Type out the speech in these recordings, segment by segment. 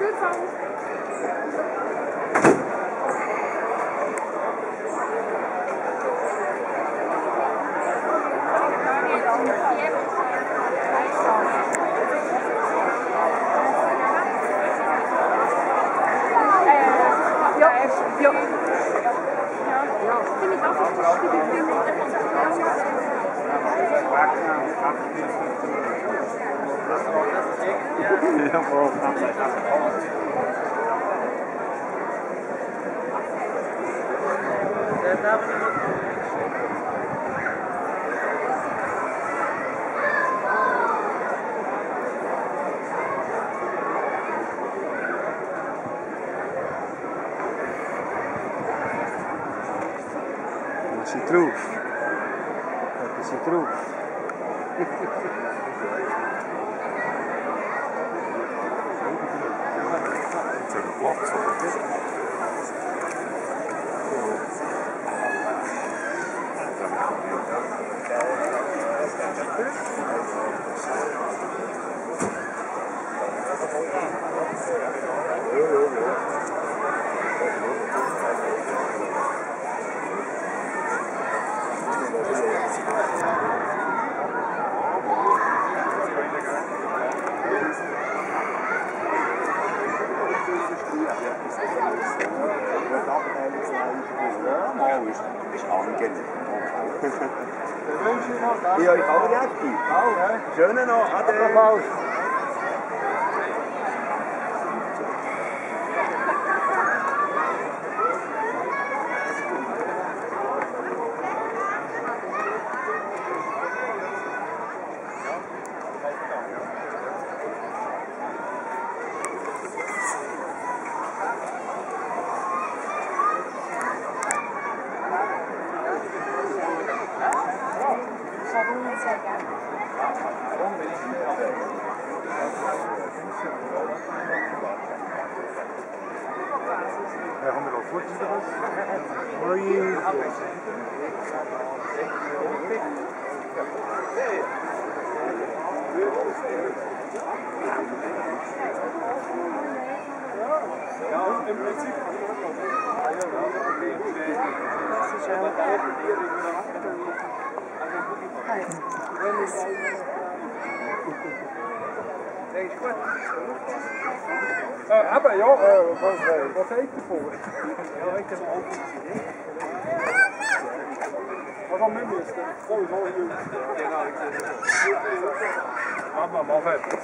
Stillzeit. yeah, well, that's it. That's. Thank you. Citrus. É Citrus. Anker nicht. Ich euch allen Gäste. Schönen Abend. Noch. Ade. Ja, haben wir noch Uh, aber ja, uh, wat, uh, wat eet je voor? Ja, ik heb ook Wat dan minder is, sowieso hier. Aber mal verder.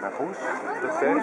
Maar goed, dat is.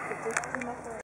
すいません。